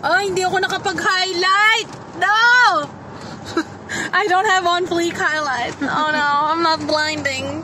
Ay, hindi ako nakapag-highlight! No! I don't have on fleek highlight. Oh no, I'm not blinding.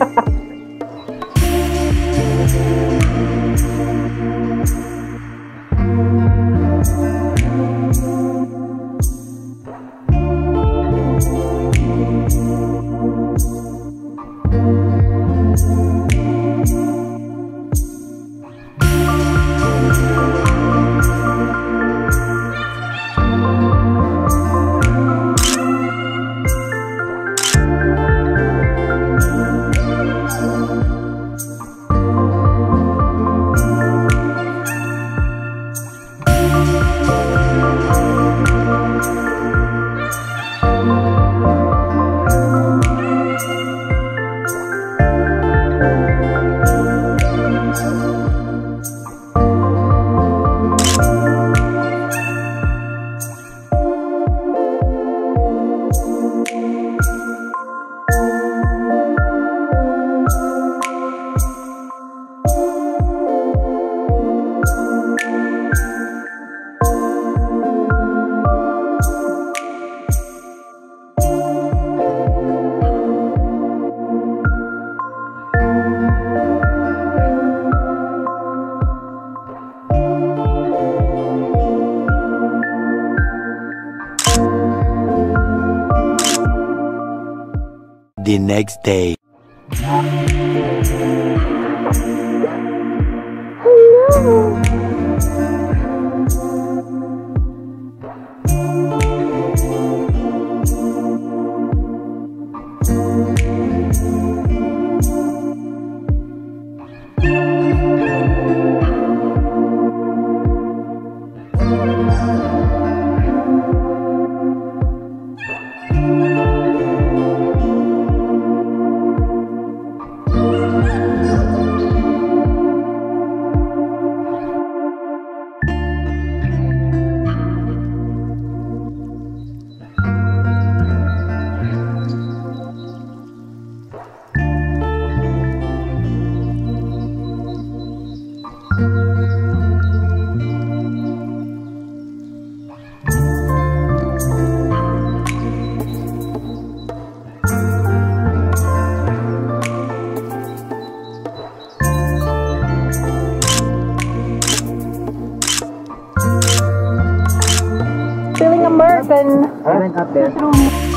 Hi, Sam. The next day. Feeling a American. I went up there.